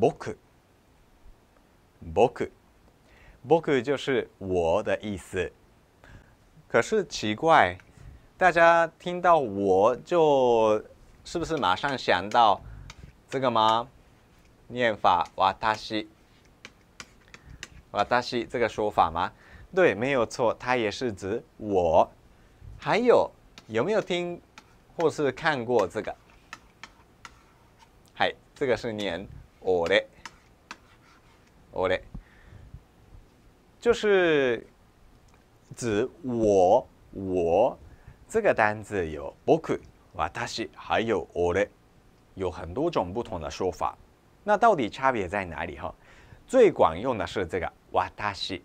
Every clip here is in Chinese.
僕僕僕就是我的意思。可是奇怪，大家听到我就是不是马上想到这个吗？念法哇达西哇达西这个说法吗？对，没有错，它也是指我。还有有没有听或是看过这个？嗨，这个是念我的，我的，就是指我我这个单字有僕、私还有我的，有很多种不同的说法。那到底差别在哪里？哈，最管用的是这个瓦达西，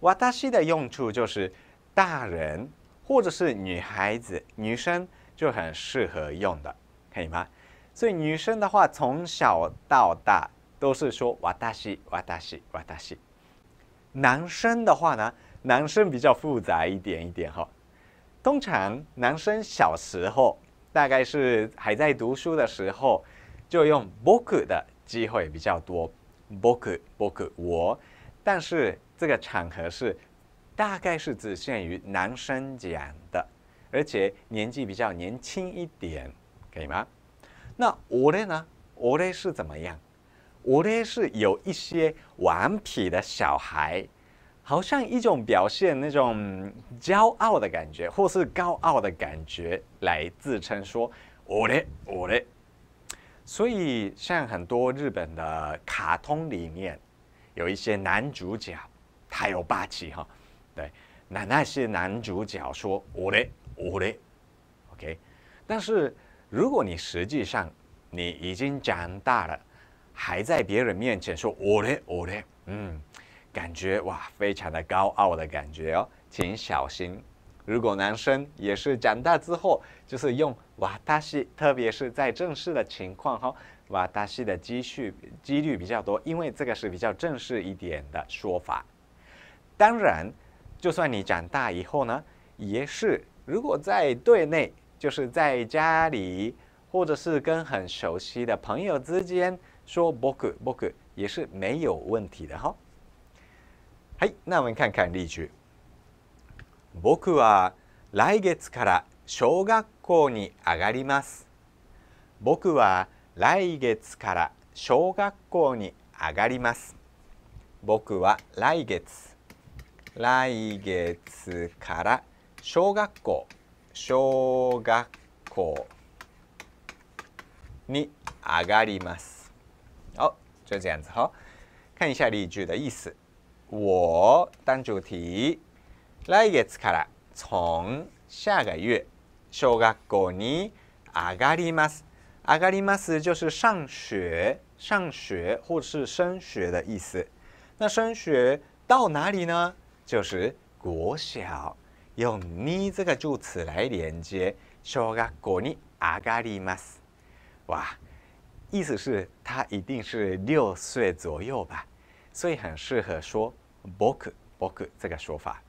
瓦达西的用处就是大人或者是女孩子、女生就很适合用的，可以吗？所以女生的话，从小到大都是说瓦达西、瓦达西、瓦达西。男生的话呢，男生比较复杂一点一点哈。通常男生小时候，大概是还在读书的时候。就用 book 的机会比较多，book book 我，但是这个场合是大概是只限于男生讲的，而且年纪比较年轻一点，可以吗？那我的呢？我的是怎么样？我的是有一些顽皮的小孩，好像一种表现那种骄傲的感觉，或是高傲的感觉来自称说我的我的。所以，像很多日本的卡通里面，有一些男主角，他有霸气哈，对，那那些男主角说“我嘞，我嘞 ”，OK。但是，如果你实际上你已经长大了，还在别人面前说“我嘞，我嘞”，嗯，感觉哇，非常的高傲的感觉哦，请小心。如果男生也是长大之后，就是用瓦达西，特别是在正式的情况哈，瓦达西的积蓄几率比较多，因为这个是比较正式一点的说法。当然，就算你长大以后呢，也是如果在队内，就是在家里，或者是跟很熟悉的朋友之间说 “book book” 也是没有问题的哈。嘿，那我们看看例句。僕は来月から小学校に上がります。僕は来月から小学校に上がります。僕は来月来月から小学校小学校に上がります。好，就这样子哈。看一下例句的意思。我当主题。来月から从下个月，小学校に上がります。上がります就是上学、上学或是升学的意思。那升学到哪里呢？就是国小，用に这个助词来连接。小学校に上がります。哇，意思是他一定是六岁左右吧，所以很适合说僕僕这个说法。